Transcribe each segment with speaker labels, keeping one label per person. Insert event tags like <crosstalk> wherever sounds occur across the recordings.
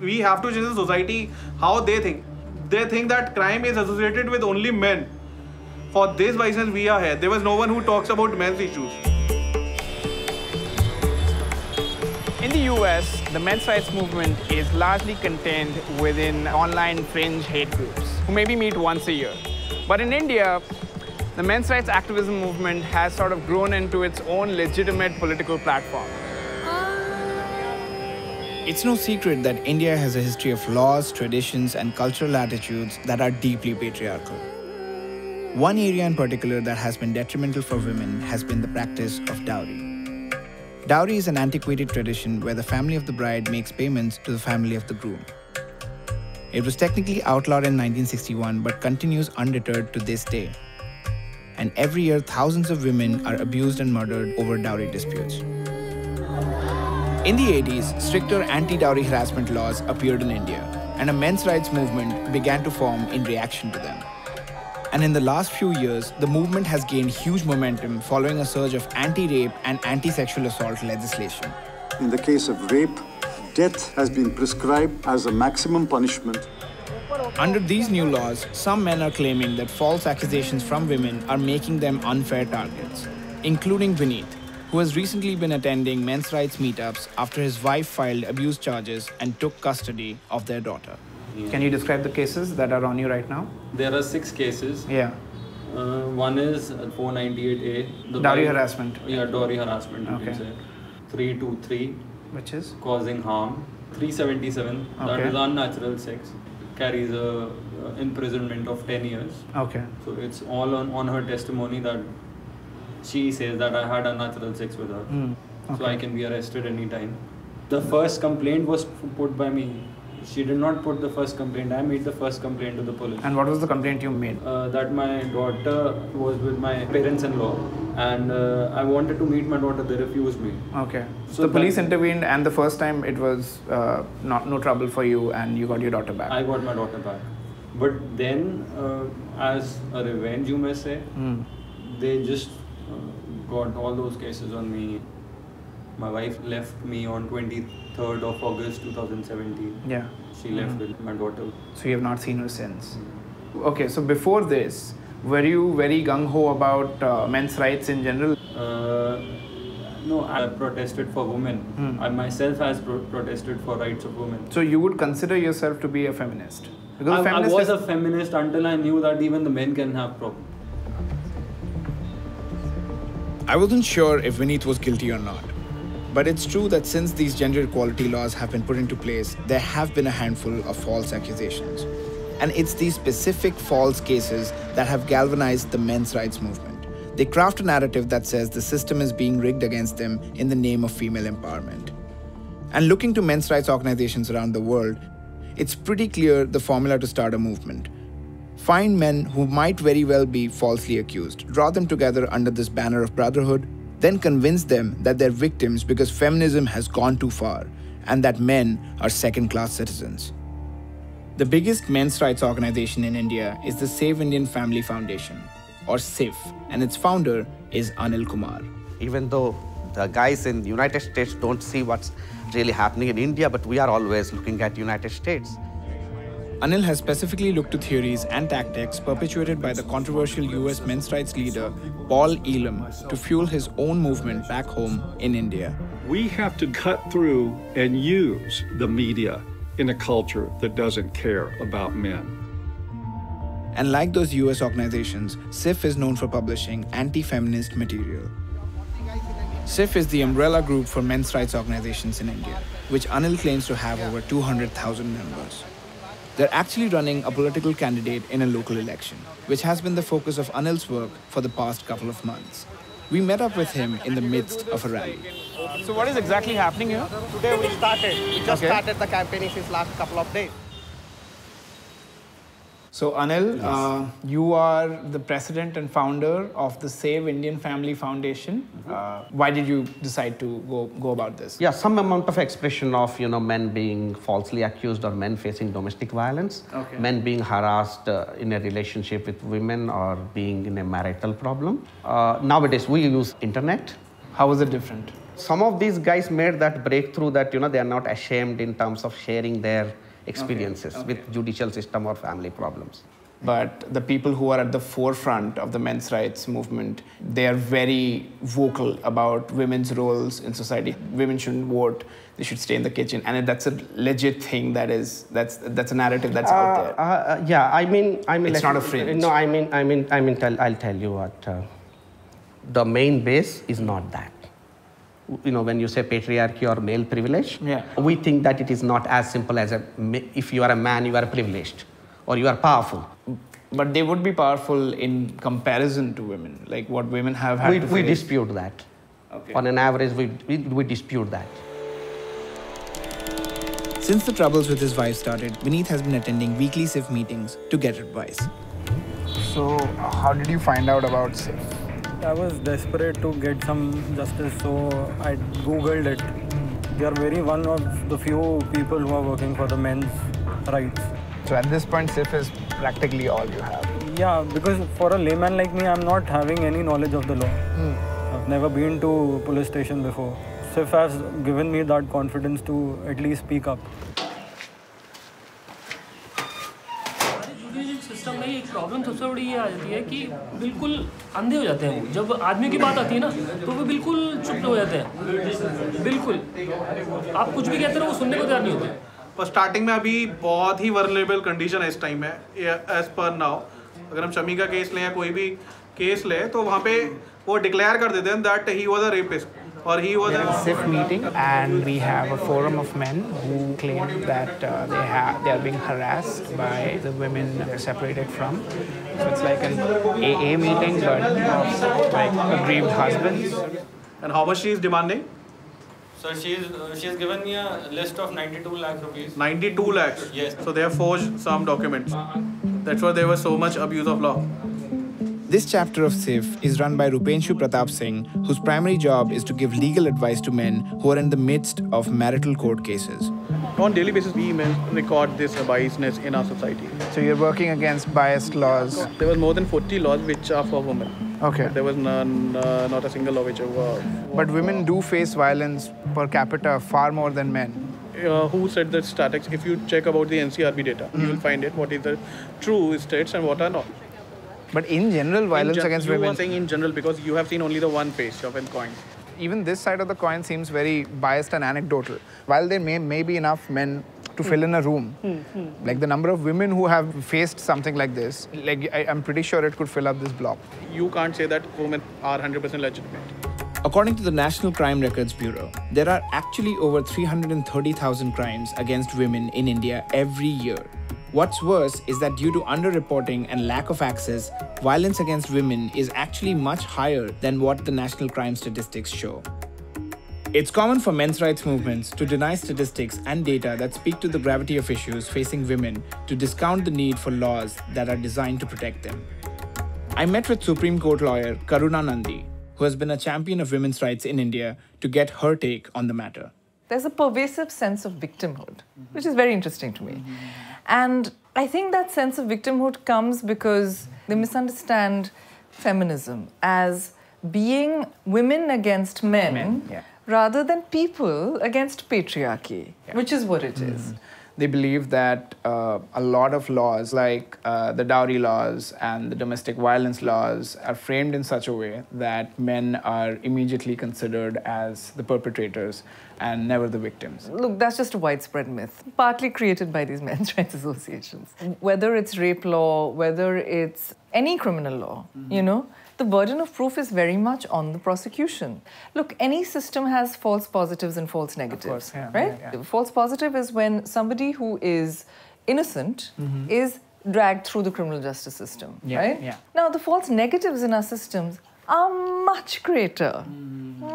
Speaker 1: we have to change the society how they think. They think that crime is associated with only men. For this reason, we are here. There was no one who talks about men's issues.
Speaker 2: In the US, the men's rights movement is largely contained within online fringe hate groups who maybe meet once a year. But in India, the men's rights activism movement has sort of grown into its own legitimate political platform. It's no secret that India has a history of laws, traditions, and cultural attitudes that are deeply patriarchal. One area in particular that has been detrimental for women has been the practice of dowry. Dowry is an antiquated tradition where the family of the bride makes payments to the family of the groom. It was technically outlawed in 1961 but continues undeterred to this day. And every year, thousands of women are abused and murdered over dowry disputes. In the 80s, stricter anti dowry harassment laws appeared in India, and a men's rights movement began to form in reaction to them. And in the last few years, the movement has gained huge momentum following a surge of anti rape and anti sexual assault legislation.
Speaker 3: In the case of rape, death has been prescribed as a maximum punishment.
Speaker 2: Under these new laws, some men are claiming that false accusations from women are making them unfair targets, including Vineet, who has recently been attending men's rights meetups after his wife filed abuse charges and took custody of their daughter. Yeah. Can you describe the cases that are on you right now?
Speaker 4: There are six cases.
Speaker 2: Yeah.
Speaker 4: Uh, one is 498A.
Speaker 2: The dowry harassment.
Speaker 4: Yeah, dowry harassment. Okay. 323.
Speaker 2: Which is?
Speaker 4: Causing harm. 377. Okay. That is unnatural sex. Carries a uh, imprisonment of 10 years.
Speaker 2: Okay.
Speaker 4: So it's all on, on her testimony that she says that I had unnatural sex with her. Mm, okay. So I can be arrested anytime. The first complaint was put by me. She did not put the first complaint. I made the first complaint to the police.
Speaker 2: And what was the complaint you made?
Speaker 4: Uh, that my daughter was with my parents-in-law, and uh, I wanted to meet my daughter. They refused me.
Speaker 2: Okay. So, the police intervened, and the first time it was uh, not no trouble for you, and you got your daughter back.
Speaker 4: I got my daughter back. But then, uh, as a revenge, you may say, mm. they just got all those cases on me. My wife left me on 23rd of August 2017.
Speaker 2: Yeah.
Speaker 4: She left mm-hmm. with my daughter.
Speaker 2: So you have not seen her since. Mm-hmm. Okay, so before this, were you very gung ho about uh, men's rights in general?
Speaker 4: Uh, no, I protested for women. Mm. I myself has pro- protested for rights of women.
Speaker 2: So you would consider yourself to be a feminist?
Speaker 4: Because I, feminist I was a feminist until I knew that even the men can have problems.
Speaker 2: I wasn't sure if Vineet was guilty or not. But it's true that since these gender equality laws have been put into place, there have been a handful of false accusations. And it's these specific false cases that have galvanized the men's rights movement. They craft a narrative that says the system is being rigged against them in the name of female empowerment. And looking to men's rights organizations around the world, it's pretty clear the formula to start a movement Find men who might very well be falsely accused, draw them together under this banner of brotherhood, then convince them that they're victims because feminism has gone too far and that men are second class citizens. The biggest men's rights organization in India is the Save Indian Family Foundation, or SIFF, and its founder is Anil Kumar.
Speaker 5: Even though the guys in the United States don't see what's really happening in India, but we are always looking at United States.
Speaker 2: Anil has specifically looked to theories and tactics perpetuated by the controversial US men's rights leader Paul Elam to fuel his own movement back home in India.
Speaker 6: We have to cut through and use the media in a culture that doesn't care about men.
Speaker 2: And like those US organizations, SIFF is known for publishing anti feminist material. SIFF is the umbrella group for men's rights organizations in India, which Anil claims to have over 200,000 members. They're actually running a political candidate in a local election, which has been the focus of Anil's work for the past couple of months. We met up with him in the midst of a rally. So what is exactly happening here?
Speaker 7: Today we started. We just okay. started the campaigning since last couple of days.
Speaker 2: So, Anil, yes. uh, you are the president and founder of the Save Indian Family Foundation. Mm-hmm. Uh, why did you decide to go, go about this?
Speaker 5: Yeah, some amount of expression of you know men being falsely accused or men facing domestic violence, okay. men being harassed uh, in a relationship with women or being in a marital problem. Uh, nowadays, we use internet.
Speaker 2: How is it different?
Speaker 5: some of these guys made that breakthrough that you know they are not ashamed in terms of sharing their experiences
Speaker 2: okay.
Speaker 5: with judicial system or family problems.
Speaker 2: But the people who are at the forefront of the men's rights movement, they are very vocal about women's roles in society. Women shouldn't vote; they should stay in the kitchen, and that's a legit thing. That is, that's that's a narrative that's out
Speaker 5: Uh,
Speaker 2: there.
Speaker 5: uh, yeah, I mean, I mean,
Speaker 2: It's not a fringe.
Speaker 5: No, I mean, I mean, I mean, tell, I'll tell you what. Uh, the main base is not that. You know, when you say patriarchy or male privilege,
Speaker 2: Yeah.
Speaker 5: we think that it is not as simple as a. If you are a man, you are privileged, or you are powerful.
Speaker 2: But they would be powerful in comparison to women, like what women have had
Speaker 5: We,
Speaker 2: to
Speaker 5: we dispute that.
Speaker 2: Okay.
Speaker 5: On an average, we, we, we dispute that.
Speaker 2: Since the troubles with his wife started, Vineet has been attending weekly SIFF meetings to get advice. So, how did you find out about SIFF?
Speaker 8: I was desperate to get some justice, so I googled it. They are very one of the few people who are working for the men's rights.
Speaker 2: So, at this point, SIFF is practically all you have.
Speaker 8: Yeah, because for a layman like me, I'm not having any knowledge of the law. Hmm. I've never been to police station before. SIFF has given me that confidence to at least speak up.
Speaker 9: Problem सबसे बड़ी ये आ जाती है कि बिल्कुल अंधे हो जाते हैं वो। जब आदमी की बात आती है ना तो वो बिल्कुल चुप हो जाते हैं। बिल्कुल। आप कुछ भी कहते रहो, वो सुनने को तैयार नहीं होते।
Speaker 1: पर स्टार्टिंग में अभी बहुत ही वर्नेबल कंडीशन है इस टाइम में। एज पर नाउ अगर हम शमी का केस लें या कोई भी केस लें तो वहाँ पे वो डिक्लेयर कर देते हैं that he was a rapist or he was
Speaker 2: there a SIFF meeting, and we have a forum of men who claim that uh, they have they are being harassed by the women they're separated from. So it's like an AA meeting, but like aggrieved husbands.
Speaker 1: And how much she is demanding?
Speaker 4: So she's uh, given me a list of 92 lakh rupees.
Speaker 1: 92 lakhs.
Speaker 4: Yes.
Speaker 1: So they have forged some documents. That's why there was so much abuse of law.
Speaker 2: This chapter of SIFF is run by Rupenshu Pratap Singh, whose primary job is to give legal advice to men who are in the midst of marital court cases.
Speaker 1: on daily basis we men record this biasness in our society
Speaker 2: So you're working against biased laws.
Speaker 1: there was more than 40 laws which are for women
Speaker 2: Okay.
Speaker 1: there was none uh, not a single law which were
Speaker 2: But women do face violence per capita far more than men.
Speaker 1: uh, who said the statistics if you check about the ncrb data you will find it what is the true states and what are not
Speaker 2: But in general, violence
Speaker 1: in gen-
Speaker 2: against
Speaker 1: you
Speaker 2: women.
Speaker 1: are saying in general because you have seen only the one face of a coin
Speaker 2: even this side of the coin seems very biased and anecdotal. While there may, may be enough men to fill in a room, hmm. Hmm. Hmm. like the number of women who have faced something like this, like I, I'm pretty sure it could fill up this block.
Speaker 1: you can't say that women are 100% legitimate
Speaker 2: According to the National Crime Records Bureau, there are actually over 330,000 crimes against women in India every year. What's worse is that due to underreporting and lack of access, violence against women is actually much higher than what the national crime statistics show. It's common for men's rights movements to deny statistics and data that speak to the gravity of issues facing women to discount the need for laws that are designed to protect them. I met with Supreme Court lawyer Karuna Nundy, who has been a champion of women's rights in India, to get her take on the matter.
Speaker 10: There's a pervasive sense of victimhood, mm-hmm. which is very interesting to me. Mm-hmm. And I think that sense of victimhood comes because they misunderstand feminism as being women against men,
Speaker 2: Men, yeah.
Speaker 10: rather than people against patriarchy, which is what it is. Mm-hmm.
Speaker 2: They believe that uh, a lot of laws, like uh, the dowry laws and the domestic violence laws, are framed in such a way that men are immediately considered as the perpetrators and never the victims.
Speaker 10: Look, that's just a widespread myth, partly created by these <laughs> men's rights associations. Whether it's rape law, whether it's any criminal law, you know, the burden of proof is very much on the prosecution. Look, any system has false positives and false negatives,
Speaker 2: yeah,
Speaker 10: right?
Speaker 2: yeah, yeah.
Speaker 10: False positive is when somebody who is innocent is dragged through the criminal justice system, right?
Speaker 2: yeah.
Speaker 10: Now, the false negatives in our systems are much greater,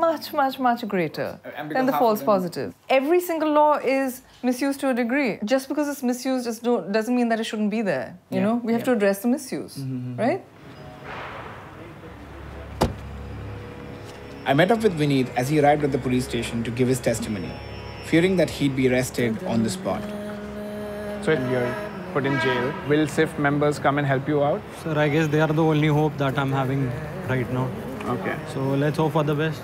Speaker 10: much, much, much greater than the false positives. Every single law is misused to a degree. Just because it's misused just don't, doesn't mean that it shouldn't be there. You
Speaker 2: Yeah,
Speaker 10: know, we have
Speaker 2: yeah.
Speaker 10: to address the misuse, right?
Speaker 2: I met up with Vineet as he arrived at the police station to give his testimony, fearing that he'd be arrested on the spot. So you're put in jail. Will SIFF members come and help you out?
Speaker 8: Sir, I guess they are the only hope that I'm having right now.
Speaker 2: Okay.
Speaker 8: So let's hope for the best.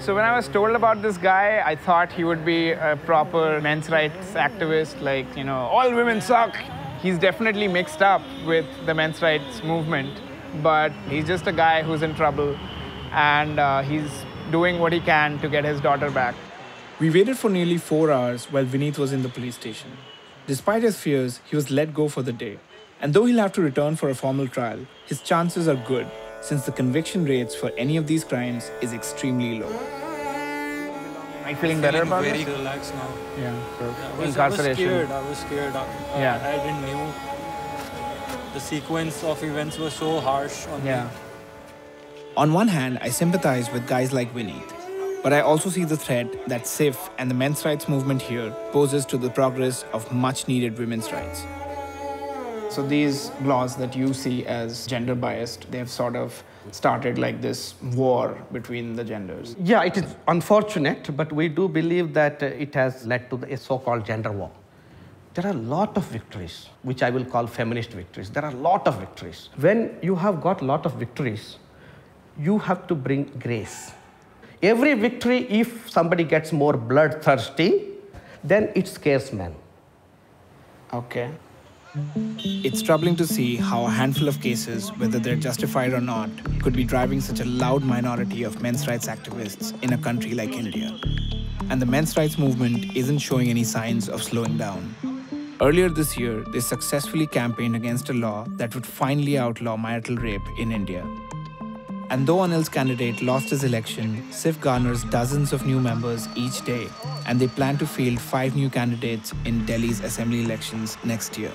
Speaker 2: So when I was told about this guy, I thought he would be a proper men's rights activist, like, you know, all women suck. He's definitely mixed up with the men's rights movement, but he's just a guy who's in trouble and uh, he's doing what he can to get his daughter back. We waited for nearly four hours while Vineet was in the police station. Despite his fears, he was let go for the day. And though he'll have to return for a formal trial, his chances are good since the conviction rates for any of these crimes is extremely low. Are you feeling better about
Speaker 8: very
Speaker 2: it?
Speaker 8: relaxed now.
Speaker 2: Yeah.
Speaker 8: I was, I was scared. I was scared. I,
Speaker 2: Yeah.
Speaker 8: I, I didn't knew. The sequence of events was so harsh on me.
Speaker 2: Yeah. On one hand, I sympathize with guys like Vineet, but I also see the threat that SIFF and the men's rights movement here poses to the progress of much needed women's rights. So these laws that you see as gender biased, they have sort of started like this war between the genders.
Speaker 5: Yeah, it is unfortunate, but we do believe that uh, it has led to a so-called gender war. There are a lot of victories, which I will call feminist victories. There are a lot of victories. When you have got a lot of victories, you have to bring grace. Every victory, if somebody gets more bloodthirsty, then it scares men.
Speaker 2: Okay. It's troubling to see how a handful of cases, whether they're justified or not, could be driving such a loud minority of men's rights activists in a country like India. And the men's rights movement isn't showing any signs of slowing down. Earlier this year, they successfully campaigned against a law that would finally outlaw marital rape in India. And though Anil's candidate lost his election, SIFF garners dozens of new members each day, and they plan to field five new candidates in Delhi's assembly elections next year.